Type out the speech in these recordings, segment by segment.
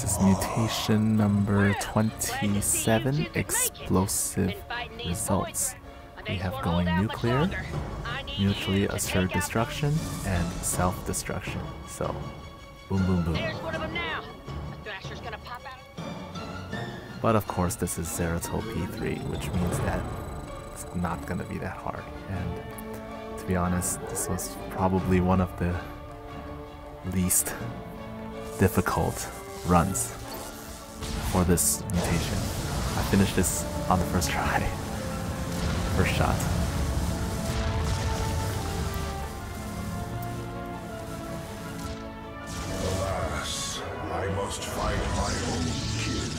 This is mutation number 27, explosive results. We have going nuclear, mutually assured destruction, and self-destruction. So, boom boom boom. But of course this is Zeratul P3, which means that it's not gonna be that hard. And to be honest, this was probably one of the least difficult runs for this mutation. I finished this on the first try. First shot. Alas, I must fight my own kin.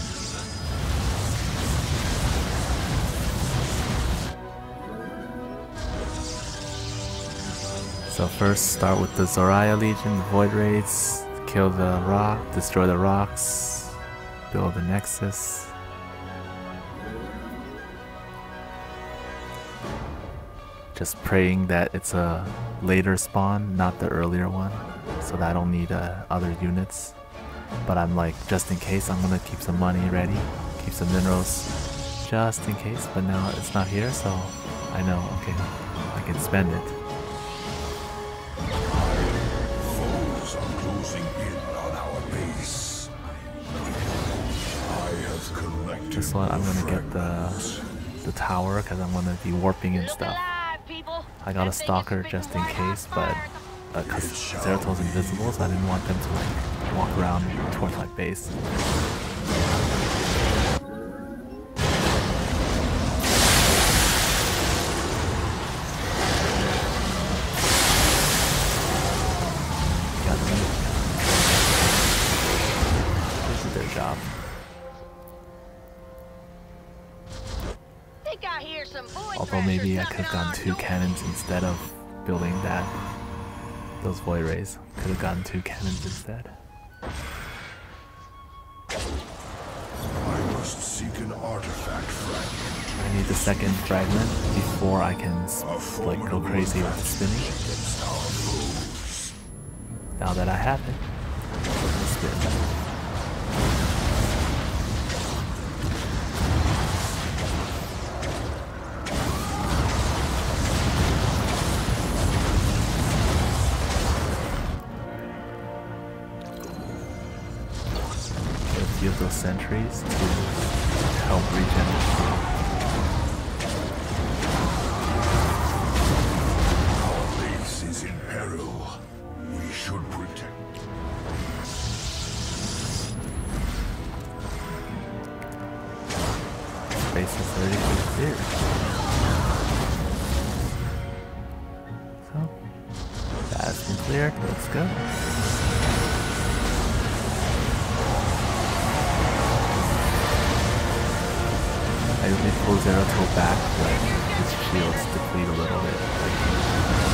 So first start with the Zoraya Legion, the Void Rays, kill the rock, destroy the rocks, build the Nexus. Just praying that it's a later spawn, not the earlier one, so that I don't need uh, other units. But I'm like, just in case, I'm gonna keep some money ready, keep some minerals, just in case. But now it's not here, so I know, okay, I can spend it. Just what I'm gonna get the the tower because I'm gonna be warping and stuff. I got a stalker just in case, but uh, because Zeratul's invisible, so I didn't want them to like walk around towards my base. Maybe I could have gotten two cannons instead of building that. Those void rays. Could have gotten two cannons instead. I must seek an artifact fragment. I need the second fragment before I can like go crazy with the spinning. against our foes. Now that I have it, those sentries to help regenerate. Base is in peril. We should protect. Space is ready clear. So, that has been cleared. Let's go. I usually pull back when his shields deplete a little bit.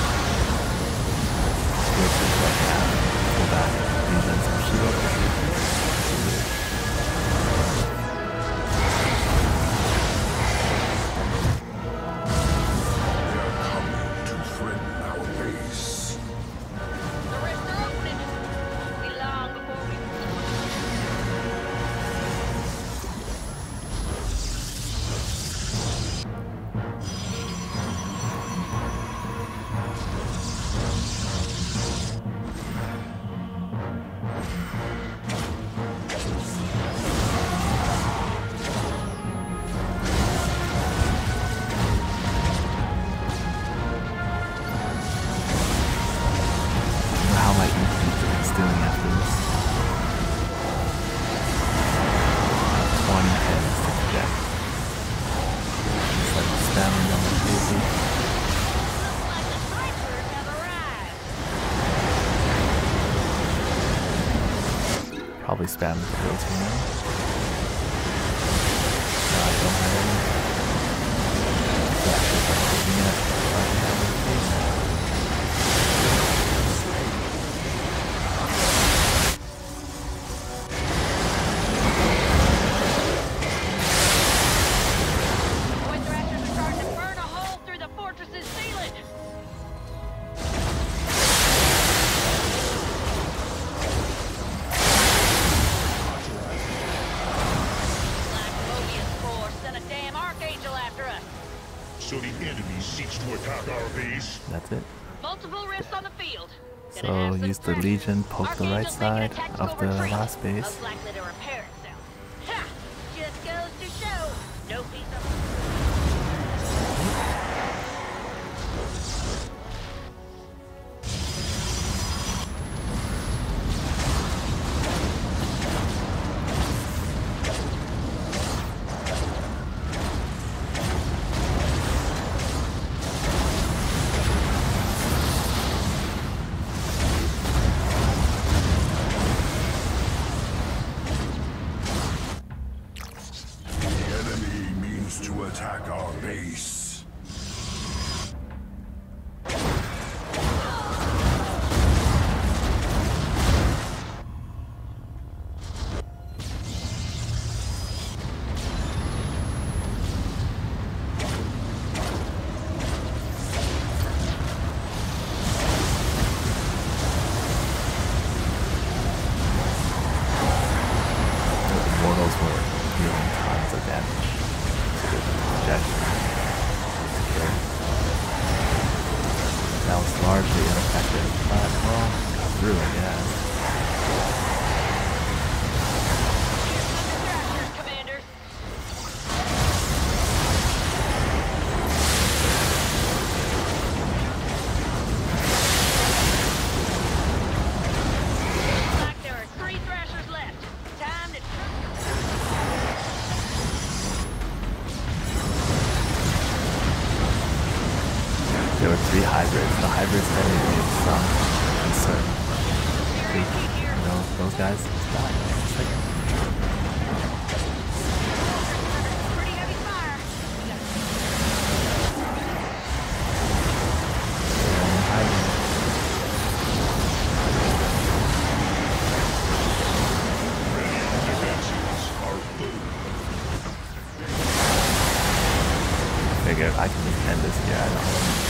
Doing after this. 20 pins to project. Just like on the. Probably spam the guillotine now. That's it. So use the Legion, poke the right side of the last base. through, I guess. there were three hybrids. The hybrids that it, it those guys. I figured I can defend end this. Yeah, I don't. know.